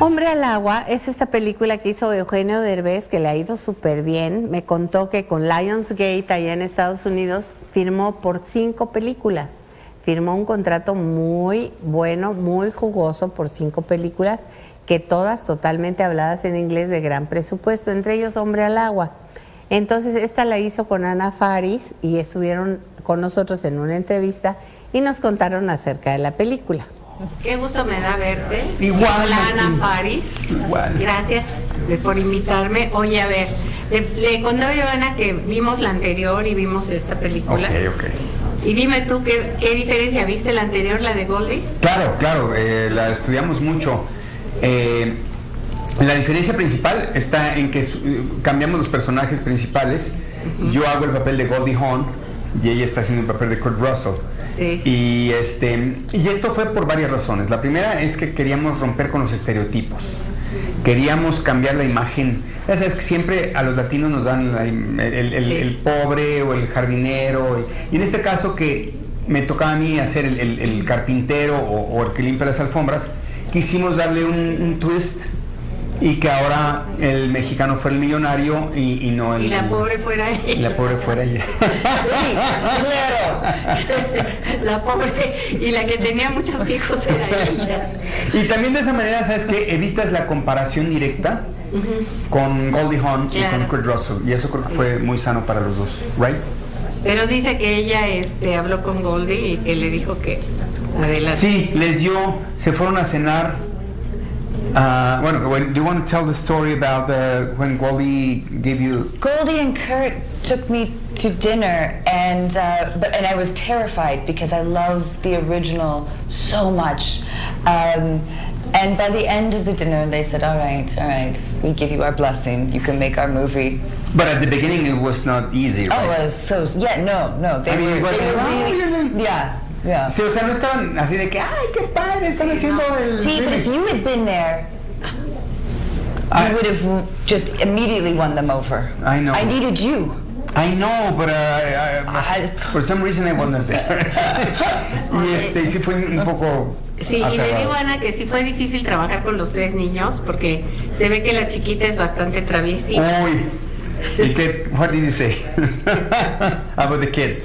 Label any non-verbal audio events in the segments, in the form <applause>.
Hombre al agua es esta película que hizo Eugenio Derbez que le ha ido súper bien. Me contó que con Lionsgate allá en Estados Unidos firmó por cinco películas. Firmó un contrato muy bueno, muy jugoso por cinco películas que todas totalmente habladas en inglés de gran presupuesto, entre ellos Hombre al agua. Entonces esta la hizo con Ana Faris y estuvieron con nosotros en una entrevista y nos contaron acerca de la película. Qué gusto me da verte. Igual, Hola, Maxine. Ana Faris. Igual. Gracias de- por invitarme. Oye, a ver, le, le contaba a Ana que vimos la anterior y vimos esta película. Ok, ok. Y dime tú, ¿qué, qué diferencia? ¿Viste la anterior, la de Goldie? Claro, claro, eh, la estudiamos mucho. Eh, la diferencia principal está en que eh, cambiamos los personajes principales. Yo hago el papel de Goldie Hawn y ella está haciendo el papel de Kurt Russell. Sí. Y, este, y esto fue por varias razones. La primera es que queríamos romper con los estereotipos. Queríamos cambiar la imagen. Ya sabes que siempre a los latinos nos dan la el, el- Sí. el pobre o el jardinero. y en este caso que me tocaba a mí hacer el, el- el carpintero o, o el que limpia las alfombras, quisimos darle un, un twist y que ahora el mexicano fuera el millonario y, y no el... Y la pobre fuera y la pobre fuera ella. <laughs> Sí, claro. <laughs> La pobre y la que tenía muchos hijos era ella. Y también de esa manera, ¿sabes qué? Evitas la comparación directa con Goldie Hawn y con Kurt Russell. Y eso creo que fue muy sano para los dos, ¿right? Pero dice que ella este, habló con Goldie y que le dijo que adelante. Sí, les dio, se fueron a cenar. Ah, bueno, when, do you want to tell the story about the, when Goldie gave you... Goldie and Kurt took me to dinner, and uh, but and I was terrified because I love the original so much. Um, and by the end of the dinner, they said, "All right, all right, we give you our blessing. You can make our movie." But at the beginning it was not easy, Oh, right? it was so yeah, no, no, they I mean, were, it was they were like, "Oh, really, yeah, yeah. Sí, o sea, no estaban así de que, ay, qué padre, están haciendo el... See, but if you had been there, I- you would have just immediately won them over. I know. I needed you. I know, but uh, I- I- for some reason I wasn't there. <laughs> y este, sí fue un poco... Sí, y le digo a Ana que sí fue difícil trabajar con los tres niños porque se ve que la chiquita es bastante traviesita. Uy. ¿Y qué? What did you say <laughs> about the kids?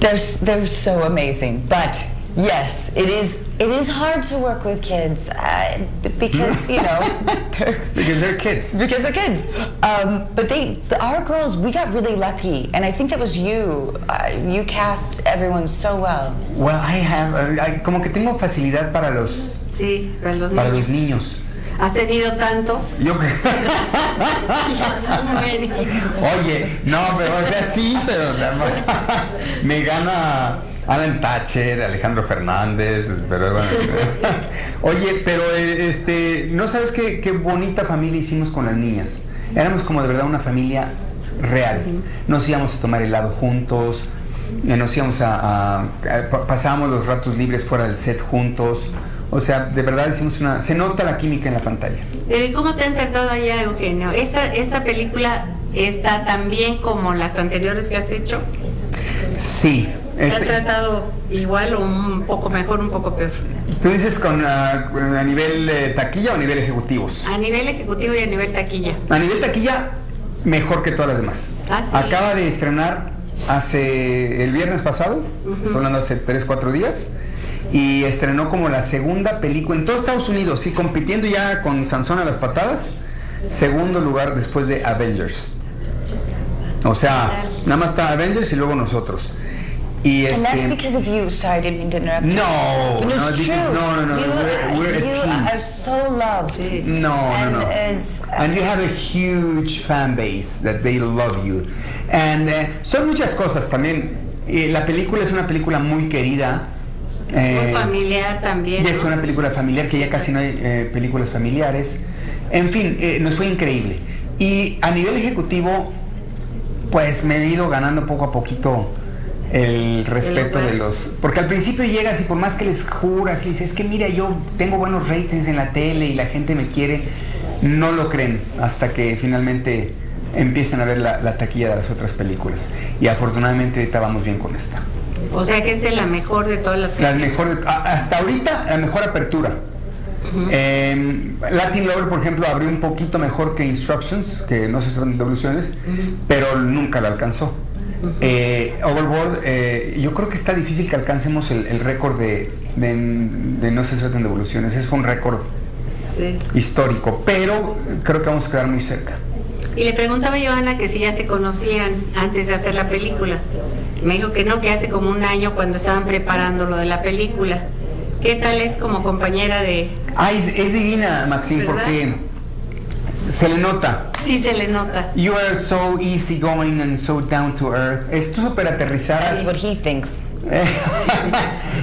They're they're so amazing, but yes, it is it is hard to work with kids uh, because you know they're- <laughs> Because they're kids. because they're kids. Um, but they the, our girls we got really lucky, and I think that was you. Uh, you cast everyone so well. Well, I have, uh, I- como que tengo facilidad para los, Sí, para los para niños. los niños. Has tenido tantos. Yo que- <laughs> Oye, no, pero o sea, sí, pero <laughs> me gana Alan Thatcher, Alejandro Fernández, pero bueno. <laughs> Oye, pero eh, este, no sabes qué, qué bonita familia hicimos con las niñas. Éramos como de verdad una familia real. Nos íbamos a tomar helado juntos, eh, nos íbamos a, a- a- pa- pasábamos los ratos libres fuera del set juntos. O sea, de verdad hicimos una, se nota la química en la pantalla. Pero ¿y cómo te han tratado allá, Eugenio? ¿Esta, esta película está tan bien como las anteriores que has hecho? Sí. ¿Te este- han tratado igual o un poco mejor, un poco peor? ¿Tú dices con, ah, a nivel eh, taquilla o a nivel ejecutivos? A nivel ejecutivo y a nivel taquilla. A nivel taquilla, mejor que todas las demás. Ah, sí. Acaba de estrenar hace el viernes pasado, estoy hablando hace 3, 4 días, y estrenó como la segunda película en todo Estados Unidos, sí, compitiendo ya con Sansón a las patadas, segundo lugar después de Avengers. O sea, nada más está Avengers y luego nosotros. Y And that's este, because of you. Sorry, I didn't mean to interrupt. you. No, no, it's true. no, no, no, You, we're- we're a you team. are so loved. No, And no, no. it's- and you have a huge fan base that they love you. And eh, son muchas cosas también. Eh, la película es una película muy querida. Eh, familiar también. y es una película familiar, que ya casi no hay eh, películas familiares. En fin, eh, nos fue increíble. Y a nivel ejecutivo, pues me he ido ganando poco a poquito el respeto de los... Porque al principio llegas y por más que les juras y dices, es que mira, yo tengo buenos ratings en la tele y la gente me quiere, no lo creen hasta que finalmente empiezan a ver la, la taquilla de las otras películas. Y afortunadamente ahorita vamos bien con esta. O sea que es la mejor de todas las que Las mejores, a- hasta ahorita la mejor apertura. Eh, Latin Lover, por ejemplo, abrió un poquito mejor que Instructions, que no se saben devoluciones, pero nunca la alcanzó. Eh, Overboard, eh, yo creo que está difícil que alcancemos el, el récord de, de- de no se tratan devoluciones. Ese fue un récord Sí. histórico, pero creo que vamos a quedar muy cerca. Y le preguntaba yo a Ana que si ya se conocían antes de hacer la película. Me dijo que no, que hace como un año cuando estaban preparando lo de la película. ¿Qué tal es como compañera de...? Ah, es, es divina, Maxine, ¿Verdad? porque se le nota. Sí se le nota. You are so easygoing and so down to earth. Es tú súper aterrizada. That's what he thinks. <laughs>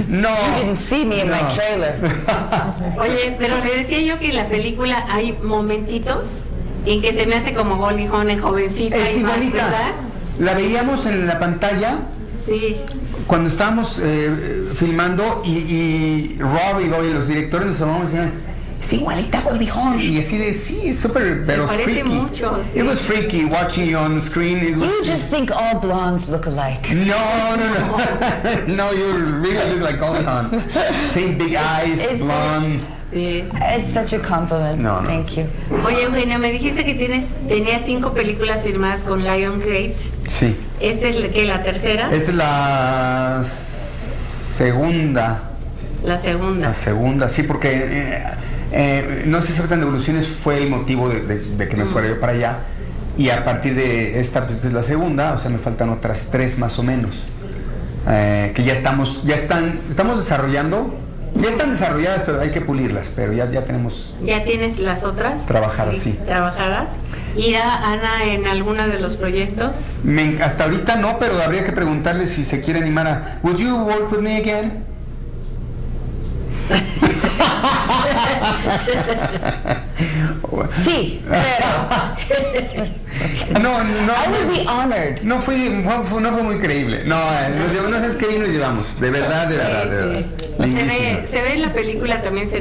no. You didn't see me in my trailer. <laughs> Oye, pero le decía yo que en la película hay momentitos en que se me hace como Goldie Hawn jovencita Es y más, igualita. ¿verdad? La veíamos en la pantalla Sí. cuando estábamos eh, filmando y, y Rob y Lori, los directores, nos llamamos y decían, es igualita Goldie Hawn. Y así de, sí, es súper, pero parece freaky. mucho, sí. It was freaky watching you on screen. It was You just think all blondes look alike. No, no, no. no, <laughs> you really look like Goldie Hawn. Same big eyes, It's- blonde. Sí. It's such a compliment. No, no. Thank you. Oye, Eugenia, me dijiste que tienes, tenías cinco películas firmadas con Lionsgate. Sí. ¿Esta es la, ¿qué, la tercera? Esta es la segunda. La segunda. La segunda, sí, porque eh, eh, no se tratan de evoluciones, fue el motivo de, de- de que me fuera yo para allá. Y a partir de esta, pues, esta es la segunda, o sea, me faltan otras tres más o menos. eh, que ya estamos, ya están, estamos desarrollando, ya están desarrolladas, pero hay que pulirlas, pero ya, ya tenemos ¿Ya tienes las otras? Trabajadas, sí. Trabajadas. ¿Irá Ana en alguno de los proyectos? Me- hasta ahorita no, pero habría que preguntarle si se quiere animar a. Would you work with me again? Sí, pero <laughs> No, no. I would be honored. No fue, no fue muy creíble. No, eh, nos llevamos- no sabes qué bien nos llevamos. De verdad, de verdad, de verdad. Se ve, se ve en la película también, se